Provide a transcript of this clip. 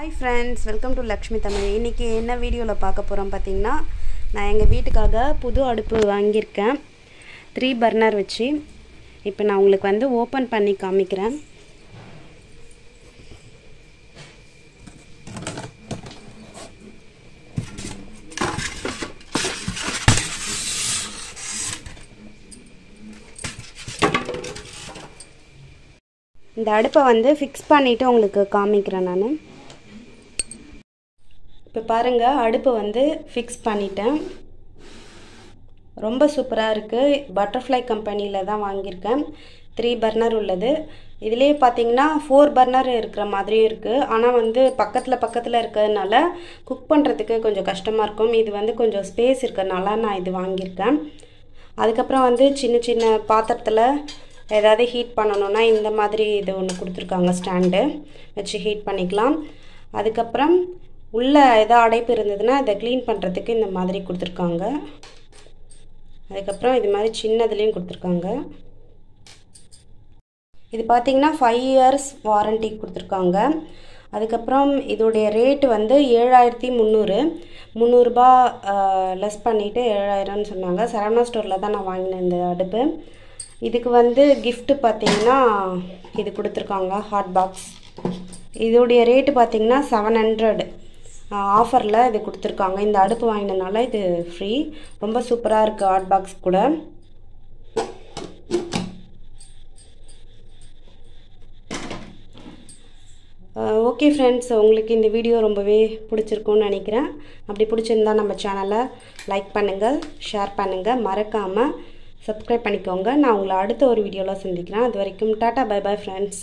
Hi friends welcome to Lakshmi Tamil இன்றைக்கி என்ன வீடியோவில் பார்க்க போகிறோம் பார்த்தீங்கன்னா நான் எங்கள் வீட்டுக்காக புது அடுப்பு வாங்கியிருக்கேன். த்ரீ பர்னர் வச்சு. இப்போ நான் உங்களுக்கு வந்து ஓப்பன் பண்ணி காமிக்கிறேன். இந்த அடுப்பை வந்து ஃபிக்ஸ் பண்ணிவிட்டு உங்களுக்கு காமிக்கிறேன் நான். இப்போ பாருங்கள் அடுப்பு வந்து ஃபிக்ஸ் பண்ணிட்டேன். ரொம்ப சூப்பராக இருக்குது பட்டர்ஃப்ளை கம்பெனியில் தான் வாங்கியிருக்கேன். த்ரீ பர்னர் உள்ளது. இதுலேயே பார்த்தீங்கன்னா ஃபோர் பர்னர் இருக்கிற மாதிரியும் இருக்குது ஆனால் வந்து பக்கத்தில் பக்கத்தில் இருக்கிறதுனால குக் பண்ணுறதுக்கு கொஞ்சம் கஷ்டமாக இருக்கும். இது வந்து கொஞ்சம் ஸ்பேஸ் இருக்கிறதுனால நான் இது வாங்கியிருக்கேன். அதுக்கப்புறம் வந்து சின்ன சின்ன பாத்திரத்தில் ஏதாவது ஹீட் பண்ணணுன்னா இந்த மாதிரி இது ஒன்று கொடுத்துருக்காங்க ஸ்டாண்டு வச்சு ஹீட் பண்ணிக்கலாம். அதுக்கப்புறம் உள்ளே எதாவது அடைப்பு இருந்ததுன்னா இதை க்ளீன் பண்ணுறதுக்கு இந்த மாதிரி கொடுத்துருக்காங்க. அதுக்கப்புறம் இது மாதிரி சின்னதுலேயும் கொடுத்துருக்காங்க. இது பார்த்திங்கன்னா ஃபைவ் இயர்ஸ் வாரண்ட்டி கொடுத்துருக்காங்க. அதுக்கப்புறம் இதோடைய ரேட்டு வந்து ஏழாயிரத்தி முந்நூறு. முந்நூறுரூபா லெஸ் பண்ணிவிட்டு ஏழாயிரம்னு சொன்னாங்க. சரவணா ஸ்டோரில் தான் நான் வாங்கினேன் இந்த அடுப்பு. இதுக்கு வந்து கிஃப்ட்டு பார்த்தீங்கன்னா இது கொடுத்துருக்காங்க ஹாட் பாக்ஸ் இதோடைய ரேட்டு பார்த்தீங்கன்னா செவன் ஹண்ட்ரட் ஆஃபரில் இது கொடுத்துருக்காங்க. இந்த அடுப்பு வாங்கினதுனால இது ஃப்ரீ ரொம்ப சூப்பராக இருக்குது ஹாட் பாக்ஸ் கூட. ஓகே ஃப்ரெண்ட்ஸ் உங்களுக்கு இந்த வீடியோ ரொம்பவே பிடிச்சிருக்கும்னு நினைக்கிறேன். அப்படி பிடிச்சிருந்தா நம்ம சேனலை லைக் பண்ணுங்கள் ஷேர் பண்ணுங்கள் மறக்காமல் சப்ஸ்கிரைப் பண்ணிக்கோங்க. நான் உங்களை அடுத்த ஒரு வீடியோவில் சந்திக்கிறேன். அது வரைக்கும் டாட்டா பை பை ஃப்ரெண்ட்ஸ்